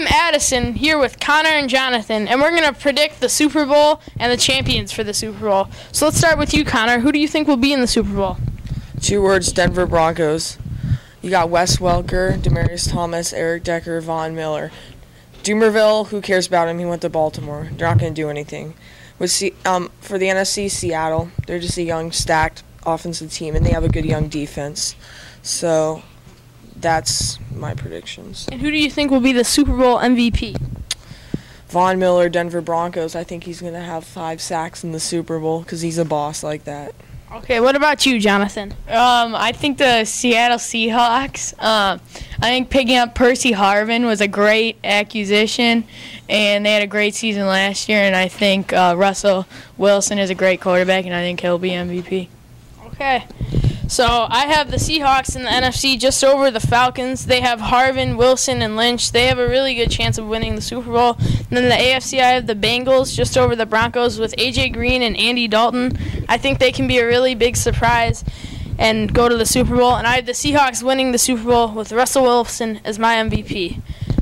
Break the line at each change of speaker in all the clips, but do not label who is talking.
Madison here with Connor and Jonathan, and we're going to predict the Super Bowl and the champions for the Super Bowl. So let's start with you, Connor. Who do you think will be in the Super Bowl?
Two words Denver Broncos. You got Wes Welker, Demaryius Thomas, Eric Decker, Von Miller. Dumervil, who cares about him? He went to Baltimore. They're not going to do anything. With C- um, for the NFC, Seattle, they're just a young, stacked offensive team, and they have a good young defense. So that's my predictions.
And who do you think will be the Super Bowl MVP?
Von Miller, Denver Broncos. I think he's going to have five sacks in the Super Bowl because he's a boss like that.
Okay, what about you, Jonathan?
Um, I think the Seattle Seahawks. Um, I think picking up Percy Harvin was a great acquisition, and they had a great season last year. And I think uh, Russell Wilson is a great quarterback, and I think he'll be MVP.
Okay. So I have the Seahawks in the NFC just over the Falcons. They have Harvin, Wilson, and Lynch. They have a really good chance of winning the Super Bowl. And then the AFC, I have the Bengals just over the Broncos with AJ Green and Andy Dalton. I think they can be a really big surprise and go to the Super Bowl. And I have the Seahawks winning the Super Bowl with Russell Wilson as my MVP.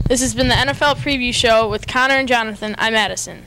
This has been the NFL Preview Show with Connor and Jonathan. I'm Madison.